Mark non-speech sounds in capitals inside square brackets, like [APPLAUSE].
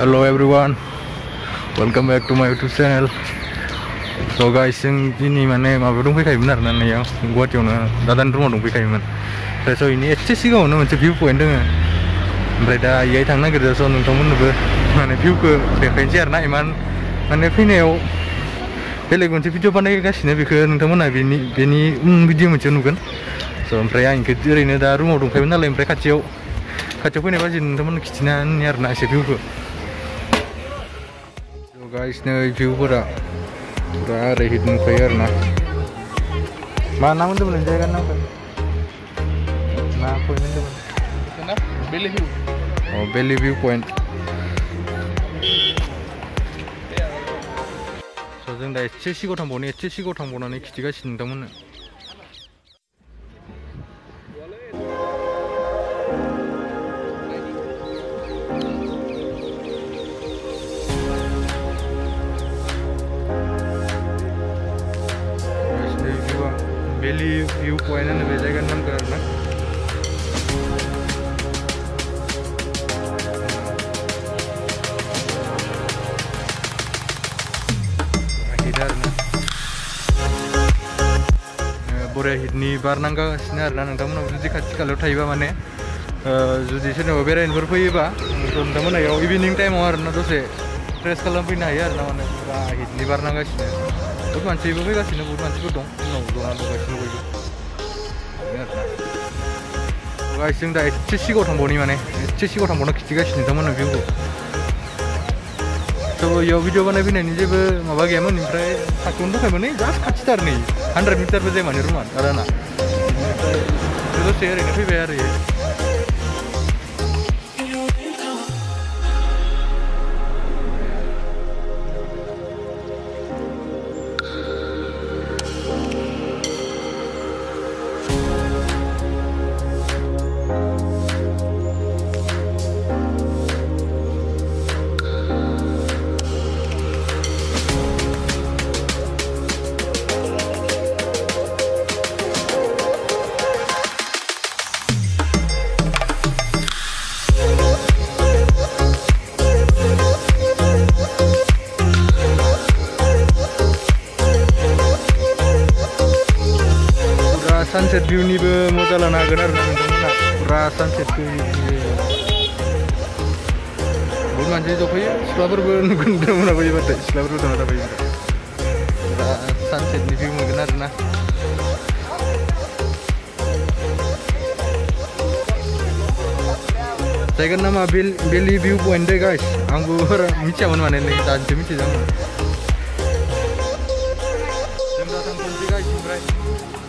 Hello everyone, welcome back to my YouTube channel. So guys, ini mana? Ma belum pergi kayak benar, nana ya. Gua cuman, datang rumah belum pergi kayak So ini aja sih kau, nana view point dong. Berita ya itu nana kerja so nung temen nabe mana view ke adventure nana, iman mana video. Belakang macam video panai kita sih, nabi ke nung temen nabi ni, bini um video macam nukan. So mereka yang kerja ini dah rumah belum pergi benar, lain mereka cewek. Kacau punya pasin temen kicinan nyar nak view ke. guys, n ो भिउफोरा फ ु u ा a र ै हिट नुखायो r र ो ना मा ना मोन्दोंमोन जायगा नामखौ ना पइन्ट मोन्दोंमोन अ बेलि भिउ पइन्ट जों दा एसे सिगाङाव थांबावनो एसे स ि ग വലിയ വ്യൂ പോയിനാണ് വിജയകണ്ഠം കയറണം बरिया हिटनि बारनांगासिनो आरोना नोंथांमोनाबो जुदि माने जुदि सोरनावबा बेरायनोफोर फैयोबा तो इविनी टाइम टाइमाव आरोना दसे ट्रेस खालामफैनो हायो आरोना माने हिटनि buruan sih bumi kasih nih buruan sih dong nong buruan buruan sih dong 와 지금 다 S70 탐보니만 해 S70 탐보는 기지가 신다면 비우고 저 여기 저번에 비는 이제 그 마박이 하면 인프라에 사건도 하면은 자스 같이 다르네 100m 배제 많이 이러면 알아나 그래서 제일 이렇게 배야래 sunset ya? [LAUGHS] ya. view ni be agak nar nang nang nang sunset view ni be bun manjai jauh ya selabur bun gun dah mana bayi bete selabur tu sunset view mungkin nar saya kan nama Bill Billy View Point deh guys, anggur [LAUGHS] micha mana mana ini, dan cumi cumi jangan. Selamat guys, subscribe.